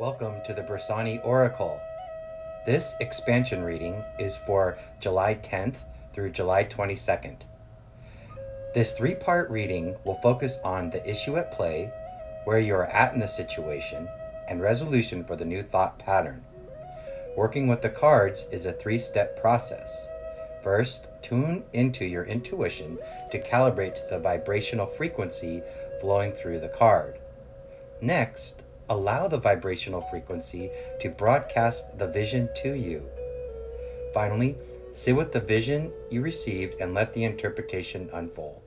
Welcome to the Bressani Oracle. This expansion reading is for July 10th through July 22nd. This three part reading will focus on the issue at play, where you are at in the situation, and resolution for the new thought pattern. Working with the cards is a three step process. First, tune into your intuition to calibrate the vibrational frequency flowing through the card. Next, allow the vibrational frequency to broadcast the vision to you. Finally, sit with the vision you received and let the interpretation unfold.